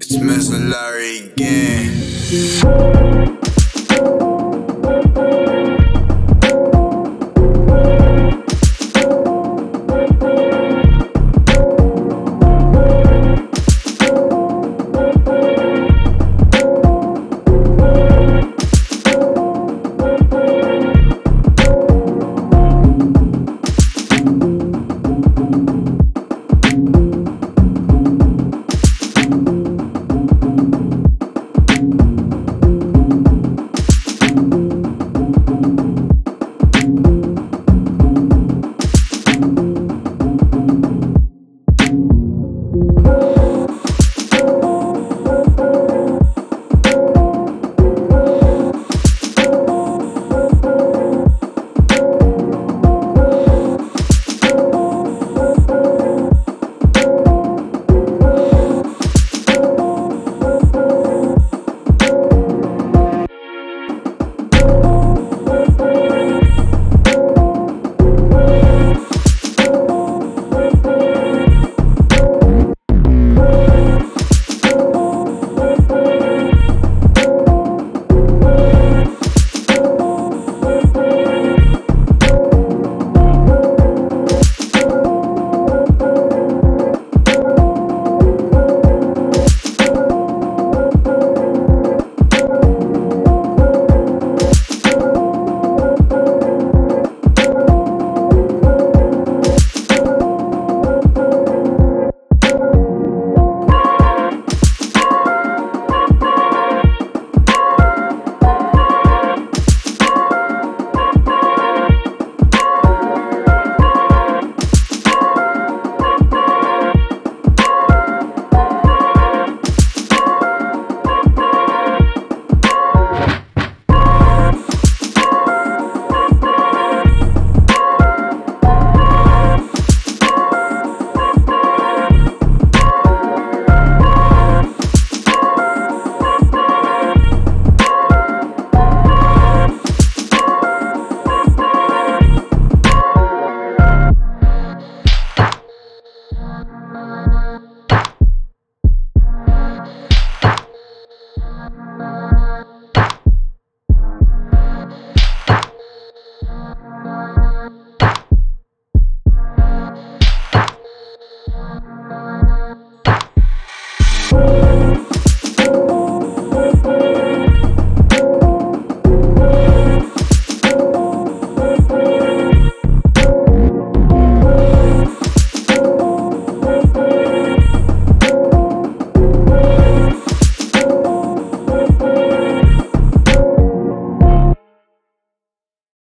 It's Mr. Larry again.